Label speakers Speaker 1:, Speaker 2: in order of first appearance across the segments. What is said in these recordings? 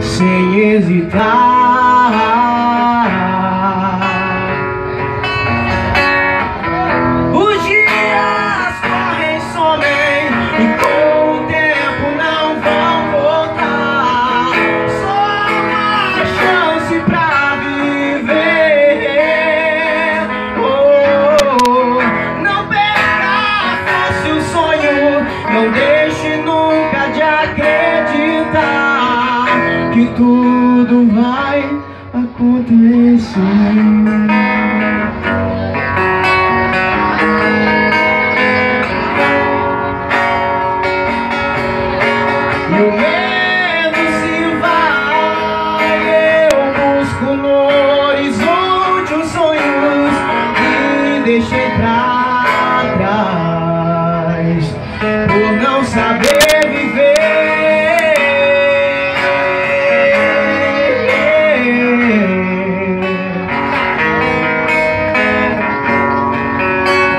Speaker 1: sem hesitar. Os dias correm, somem e com o tempo não vão voltar. Só uma chance pra viver. Oh, não perca fosse o sonho, não deixe tudo vai acontecer.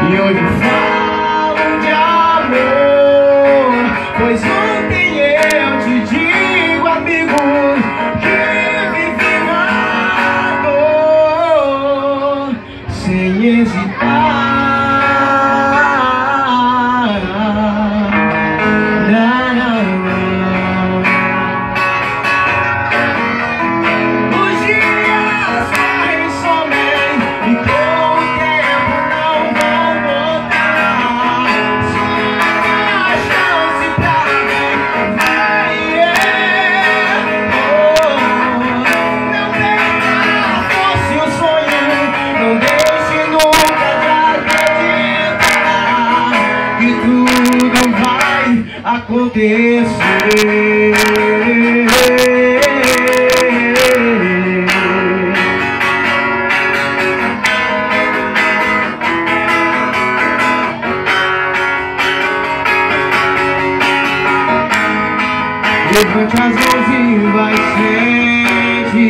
Speaker 1: E hoje falo de amor, pois ontem eu te digo, amigo, que vivi uma dor sem hesitar. Acontecer. Levante as mãos e vai sente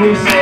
Speaker 1: we